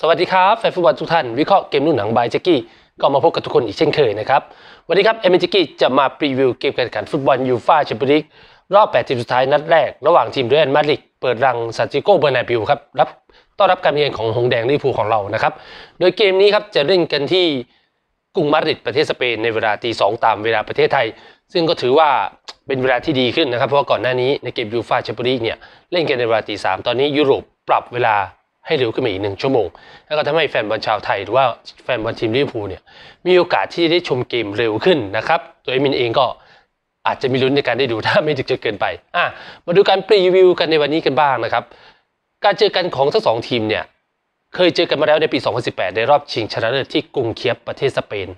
สวัสดีครับแฟนฟุตบอลทุกท่าน วิเคราะห์เกมรุ่นหนัง by แจ็กกี้ก็มาพบกับทุกคนอีกเช่นเคยนะครับ วันนี้ครับแอดมินแจ็กกี้จะมา preview เกมการแข่งขันฟุตบอลยูฟ่าแชมเปี้ยนลีกรอบ 8 ทีมสุดท้ายนัดแรก ระหว่างทีมเรอัลมาดริดเปิดรังซานติอาโกเบร์นาเบวครับรับต้อนรับการเยือนของหงส์แดงลิเวอร์พูลของเรานะครับโดยเกมนี้ครับจะเล่นกันที่กรุงมาดริดประเทศสเปนในเวลาตีสองตามเวลาประเทศไทย ซึ่งก็ถือว่าเป็นเวลาที่ดีขึ้นนะครับเพราะว่าก่อนหน้านี้ในเกมยูฟ่าแชมเปี้ยนลีกเนี่ยเล่นกันในเวลาตีสามตอนนี้ยุโรปปรับเวลา ให้เร็วขึ้นมาอีกหนึ่งชั่วโมง แล้วก็ทำให้แฟนบอลชาวไทยหรือว่าแฟนบอลทีมลิเวอร์พูลเนี่ยมีโอกาสที่ได้ชมเกมเร็วขึ้นนะครับตัวแอดมินเองก็อาจจะมีลุ้นในการได้ดูถ้าไม่ดึกจนเกินไปอะมาดูการ preview กันในวันนี้กันบ้างนะครับ การเจอกันของทั้งสองทีมเนี่ยเคยเจอกันมาแล้วในปี 2018 ในรอบชิงชนะเลิศที่กรุงเคียฟประเทศสเปน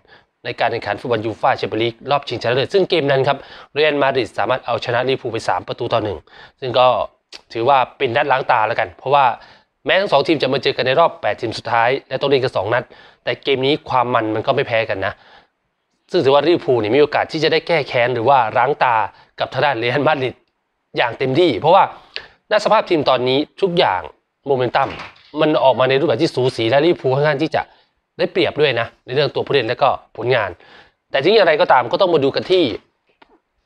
ในการแข่งขันฟุตบอลยูฟ่าแชมเปี้ยนลีกรอบชิงชนะเลิศซึ่งเกมนั้นครับเรอัลมาดริดสามารถเอาชนะลิเวอร์พูลไป 3 ประตูต่อหนึ่งซึ่งก็ถือว่าเป็นนัดล้างตาแล้วกัน เพราะว่า แม้ทั้งสองทีมจะมาเจอกันในรอบ 8 ทีมสุดท้าย และต้องเล่นกัน2นัด แต่เกมนี้ความมันมันก็ไม่แพ้กันนะ ซึ่งถือว่าลิเวอร์พูลนี่มีโอกาสที่จะได้แก้แค้นหรือว่าล้างตากับทางด้านเรอัลมาดริดอย่างเต็มที่ เพราะว่าหน้าสภาพทีมตอนนี้ทุกอย่างโมเมนตัมมันออกมาในรูปแบบที่สูสีและลิเวอร์พูลค่อนข้างที่จะได้เปรียบด้วยนะ ในเรื่องตัวผู้เล่นและก็ผลงาน แต่ถึงอย่างไรก็ตามก็ต้องมาดูกันที่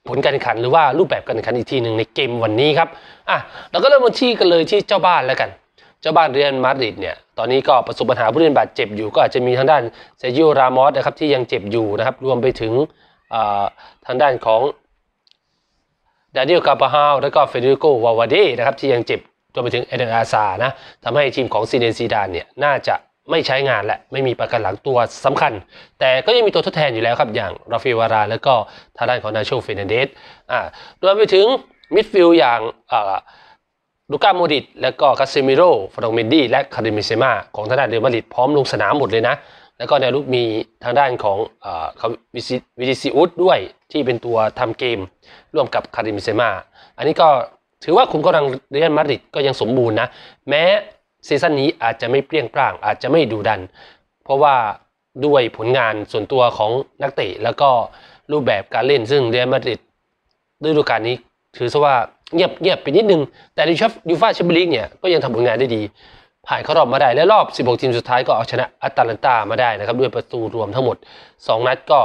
ผลการแข่งขันหรือว่ารูปแบบการแข่งขันอีกทีหนึ่งในเกมวันนี้ครับอะเราก็เริ่มมาที่กันเลยที่เจ้าบ้านแล้วกัน เจ้าบ้านเรอัลมาดริดเนี่ยตอนนี้ก็ประสบปัญหาผู้เล่นบาดเจ็บอยู่ก็อาจจะมีทางด้านเซร์คิโอรามอสนะครับที่ยังเจ็บอยู่นะครับรวมไปถึงทางด้านของดานิเอลการ์บาฆาลและก็เฟเดริโกวัลเวร์เดนะครับที่ยังเจ็บรวมไปถึงเอเดนอาซาร์นะทำให้ทีมของซีเนดีนซีดานเนี่ยน่าจะไม่ใช้งานและไม่มีปราการหลังตัวสำคัญ แต่ก็ยังมีตัวทดแทนอยู่แล้วครับ อย่างราฟาเอลวาราน แล้วก็ทางด้านของนาโชเฟร์นานเดซอ่ารวมไปถึงมิดฟิลด์อย่างอ ลูก้าโมดริชและก็คาเซมิโร่แฟร์ลองเมนดี้และคาริมเบนเซม่าของทางด้านเรอัลมาดริดพร้อมลงสนามหมดเลยนะ แล้วก็แนวรุกมีทางด้านของวินิซิอุสด้วยที่เป็นตัวทำเกมร่วมกับคาริมเบนเซม่าอันนี้ก็ถือว่าขุมกำลังเรอัลมาดริดก็ยังสมบูรณ์นะ แม้ซีซั่นนี้อาจจะไม่เปรี้ยงปร้าง อาจจะไม่ดูดัน เพราะว่าด้วยผลงานส่วนตัวของนักเตะแล้วก็รูปแบบการเล่นซึ่งเรอัลมาดริดฤดูกาลนี้ ถือซะว่าเงียบเงียบไปนิดนึง แต่ในชัฟยูฟ่าแชมเปี้ยนลีกเนี่ยก็ยังทำผลงานได้ดี ผ่านเข้ารอบมาได้และรอบ 16 ทีมสุดท้ายก็เอาชนะอัตแลนตามาได้นะครับด้วยประตูรวมทั้งหมด 2 นัดก็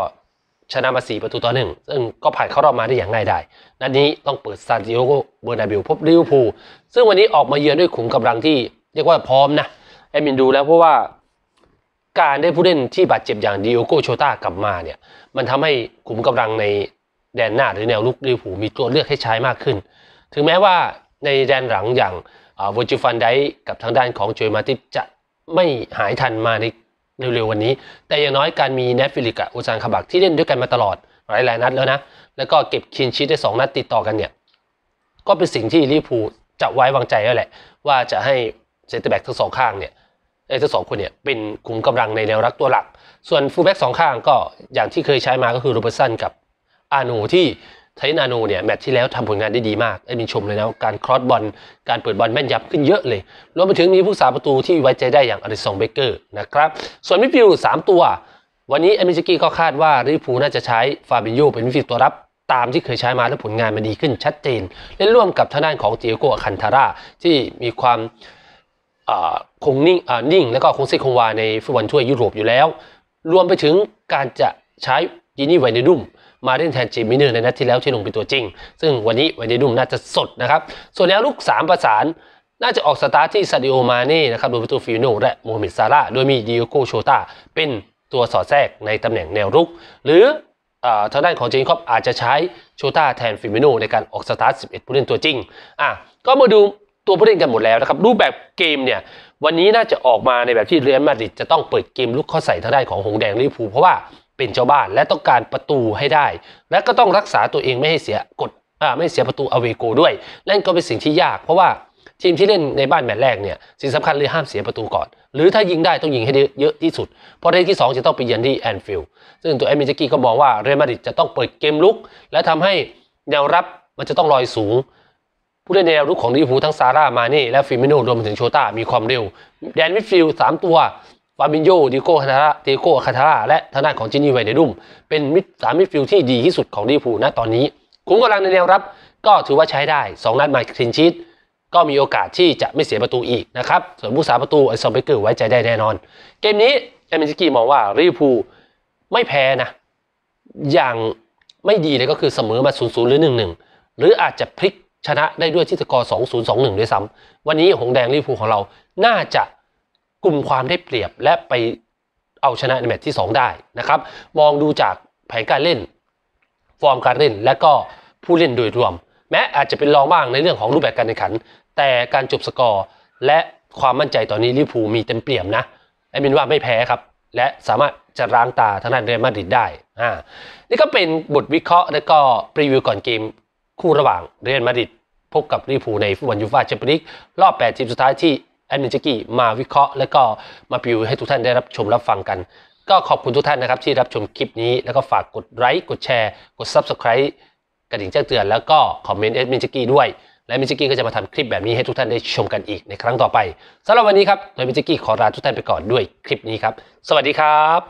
ชนะมา 4 ประตูต่อหนึ่งซึ่งก็ผ่านเข้ารอบมาได้อย่างง่ายดายนัดนี้ต้องเปิดซานติอาโกเบร์นาเบวพบลิเวอร์พูลซึ่งวันนี้ออกมาเยือนด้วยขุมกำลังที่เรียกว่าพร้อมนะแอดมินดูแล้วเพราะว่าการได้ผู้เล่นที่บาดเจ็บอย่างดิโอโกโชต้ากลับมาเนี่ยมันทำให้ขุมกำลังใน แดนหน้าหรือแนวรุกลิเวอร์พูลมีตัวเลือกให้ใช้มากขึ้น ถึงแม้ว่าในแดนหลังอย่างเวอร์จิลฟานไดค์กับทางด้านของโจเอลมาติปจะไม่หายทันมาในเร็วๆวันนี้ แต่อย่างน้อยการมีแนทฟิลลิปส์กับโอซานคาบักที่เล่นด้วยกันมาตลอดหลายๆนัดแล้วนะ แล้วก็เก็บคลีนชีตได้สองนัดติดต่อกันเนี่ย ก็เป็นสิ่งที่ลิเวอร์พูลจะไว้วางใจแล้วแหละ ว่าจะให้เซนเตอร์แบ็กทั้งสองข้างเนี่ยไอ้ทั้งสองคนเนี่ยเป็นขุมกำลังในแนวรับตัวหลัก ส่วนฟูลแบ็กสองข้างก็อย่างที่เคยใช้มาก็คือโรเบิร์ตสันกับ อาร์โนลด์ที่เทรนต์อาร์โนลด์เนี่ยแมตช์ที่แล้วทำผลงานได้ดีมากแอดมินชมเลยนะการครอสบอลการเปิดบอลแม่นยำขึ้นเยอะเลยรวมไปถึงมีผู้รักษาประตูที่ไว้ใจได้อย่างอลิสซอนเบ็คเกอร์นะครับส่วนมิดฟิลด์สามตัว วันนี้แอดมินแจ็คกี้ก็คาดว่าลิเวอร์พูลน่าจะใช้ฟาบินโญ่เป็นมิดฟิลด์ตัวรับตามที่เคยใช้มาและผลงานมันดีขึ้นชัดเจนเล่นร่วมกับทางด้านของเธียโก้อัลคันทาร่าที่มีความคงนิ่งนิ่ง แล้วก็คงเส้นคงวาในฟุตบอลทั่วยุโรปอยู่แล้ว รวมไปถึงการจะใช้จินี่ไวนัลดุม มาเล่นแทนเจมส์มิลเนอร์ในนัดที่แล้วที่ลงเป็นตัวจริง ซึ่งวันนี้ไวนัลดุมน่าจะสดนะครับ ส่วนแนวรุกสามประสาน น่าจะออกสตาร์ทที่ซาดิโอมาเน่นะครับโรแบร์โต้ฟีร์มิโน่และโมฮัมเหม็ดซาลาห์โดยมีดิโอโกโชตาเป็นตัวสอดแทรกในตำแหน่งแนวรุก หรือเออทางด้านของเจอร์เก้นคล็อปป์อาจจะใช้โชตาแทนฟีร์มิโน่ในการออกสตาร์ท 11 ผู้เล่นตัวจริงอะก็มาดูตัวผู้เล่นกันหมดแล้วนะครับรูปแบบเกมเนี่ยวันนี้น่าจะออกมาในแบบที่เรอัลมาดริดจะต้องเปิดเกมรุกเข้าใส่ทางด้านของหงส์แดงลิเวอร์พูลเพราะว่า เป็นเจ้าบ้าน และต้องการประตูให้ได้ และก็ต้องรักษาตัวเองไม่ให้เสียกฎไม่เสียประตูอเวย์โกลด้วย นั่นก็เป็นสิ่งที่ยาก เพราะว่าทีมที่เล่นในบ้านแมตช์แรกเนี่ยสิ่งสำคัญเลยห้ามเสียประตูก่อน หรือถ้ายิงได้ต้องยิงให้เยอะที่สุด เพราะในที่ 2 จะต้องไปเยือนที่แอนฟิลด์ซึ่งตัวแอดมินแจ็คกี้ก็มองว่าเรอัลมาดริดจะต้องเปิดเกมรุก และทำให้แนวรับมันจะต้องลอยสูง ผู้เล่นแนวรุกของลิเวอร์พูลทั้งซาลาห์มาเน่และฟีร์มิโน่รวมถึงโชต้ามีความเร็ว แดนมิดฟิลด์สามตัว ฟาบินโญ่เธียโก้อัลคันทาร่าเธียโก้อัลคันทาร่าและทางด้านของจินี่ไวนัลดุมเป็นมิดสามมิดฟิลด์ที่ดีที่สุดของลิเวอร์พูลณตอนนี้ขุมกำลังในแนวรับ ก็ถือว่าใช้ได้ 2 นัดมาคลีนชีตก็มีโอกาสที่จะไม่เสียประตูอีกนะครับ ส่วนผู้รักษาประตูอลิสซอนเบ็คเกอร์ไว้ใจได้แน่นอน เกมนี้แอดมินแจ็คกี้มองว่าลิเวอร์พูลไม่แพ้นะ อย่างไม่ดีเลยก็คือเสมอมา 0-0 หรือ 1-1 หรืออาจจะพลิกชนะได้ด้วยที่สกอร์ 2-0 2-1 ด้วยซ้ำวันนี้หงส์แดงลิเวอร์พูลของเราน่าจะ กลุ่มความได้เปรียบและไปเอาชนะในแมตช์ที่ 2 ได้นะครับ มองดูจากแผนการเล่น ฟอร์มการเล่น และก็ผู้เล่นโดยรวม แม้อาจจะเป็นรองบ้างในเรื่องของรูปแบบการแข่งขัน แต่การจบสกอร์ และความมั่นใจตอนนี้ลิเวอร์พูลมีเต็มเปี่ยมนะแอดมินว่าไม่แพ้ครับ และสามารถจะล้างตาทางด้านเรอัลมาดริดได้อ่านี่ก็เป็นบทวิเคราะห์และก็พรีวิวก่อนเกมคู่ระหว่างเรอัลมาดริดพบกับลิเวอร์พูลในฟุตบอลยูฟ่าแชมเปี้ยนลีกรอบ 8 ทีมสุดท้ายที่ แอดมินแจ็คกี้มาวิเคราะห์ และก็มาพรีวิวให้ทุกท่านได้รับชมรับฟังกัน ก็ขอบคุณทุกท่านนะครับที่รับชมคลิปนี้ แล้วก็ฝากกดไลค์กดแชร์ กด Subscribe กระดิ่งแจ้งเตือนแล้วก็คอมเมนต์แอดมินแจ็คกี้ด้วย แอดมินแจ็คกี้ก็จะมาทำคลิปแบบนี้ให้ทุกท่านได้ชมกันอีกในครั้งต่อไปสำหรับวันนี้ครับแอดมินแจ็คกี้ขอลาทุกท่านไปก่อนด้วยคลิปนี้ครับ สวัสดีครับ